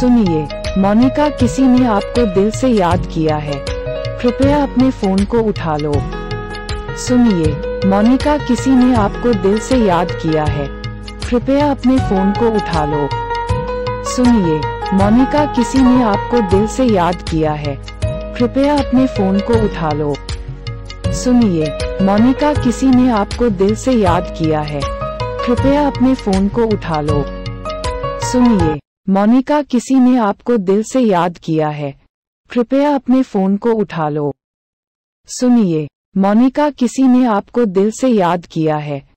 सुनिए, मोनिका किसी ने आपको दिल से याद किया है। कृपया अपने फ़ोन को उठा लो। सुनिए, मोनिका किसी ने आपको दिल से याद किया है। कृपया अपने फ़ोन को उठा लो। सुनिए, मोनिका किसी ने आपको दिल से याद किया है। कृपया अपने फ़ोन को उठा लो। सुनिए, मोनिका किसी ने आपको दिल से याद किया है। कृपया अपने फ़ोन को उठा लो। सुनिए मोनिका, किसी ने आपको दिल से याद किया है। कृपया अपने फ़ोन को उठा लो। सुनिए, मोनिका, किसी ने आपको दिल से याद किया है।